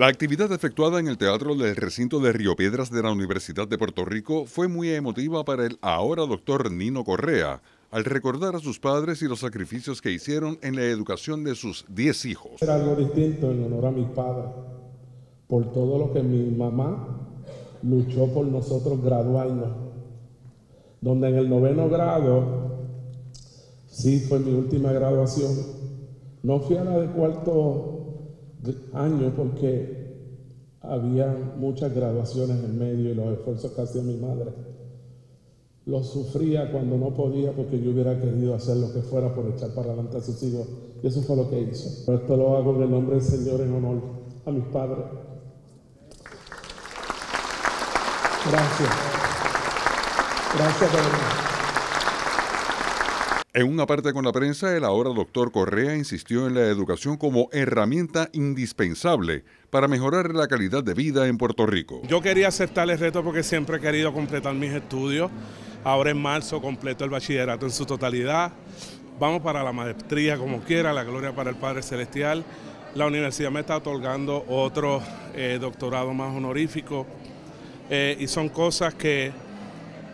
La actividad efectuada en el Teatro del Recinto de Río Piedras de la Universidad de Puerto Rico fue muy emotiva para el ahora doctor Nino Correa, al recordar a sus padres y los sacrificios que hicieron en la educación de sus 10 hijos. Era algo distinto en honor a mis padres, por todo lo que mi mamá luchó por nosotros graduarnos, donde en el noveno grado, sí fue mi última graduación, no fui a la de cuarto año porque había muchas graduaciones en medio y los esfuerzos que hacía mi madre. Lo sufría cuando no podía porque yo hubiera querido hacer lo que fuera por echar para adelante a sus hijos. Y eso fue lo que hizo. Pero esto lo hago en el nombre del Señor en honor a mis padres. Gracias. Gracias, por en una parte con la prensa, el ahora doctor Correa insistió en la educación como herramienta indispensable para mejorar la calidad de vida en Puerto Rico. Yo quería aceptar el reto porque siempre he querido completar mis estudios. Ahora en marzo completo el bachillerato en su totalidad. Vamos para la maestría como quiera, la gloria para el Padre Celestial. La universidad me está otorgando otro eh, doctorado más honorífico eh, y son cosas que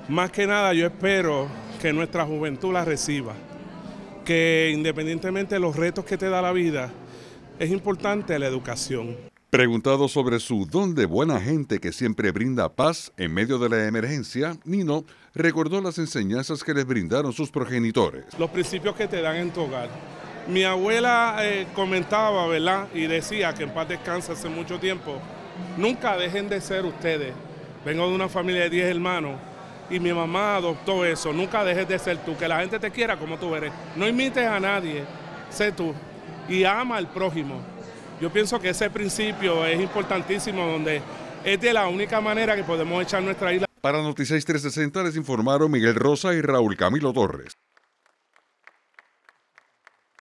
más que nada yo espero que nuestra juventud la reciba, que independientemente de los retos que te da la vida, es importante la educación. Preguntado sobre su don de buena gente que siempre brinda paz en medio de la emergencia, Nino recordó las enseñanzas que les brindaron sus progenitores. Los principios que te dan en tu hogar. Mi abuela eh, comentaba, ¿verdad? Y decía que en paz descansa hace mucho tiempo, nunca dejen de ser ustedes. Vengo de una familia de 10 hermanos y mi mamá adoptó eso. Nunca dejes de ser tú, que la gente te quiera como tú eres. No imites a nadie, sé tú y ama al prójimo. Yo pienso que ese principio es importantísimo, donde es de la única manera que podemos echar nuestra isla. Para Noticias 360 les informaron Miguel Rosa y Raúl Camilo Torres.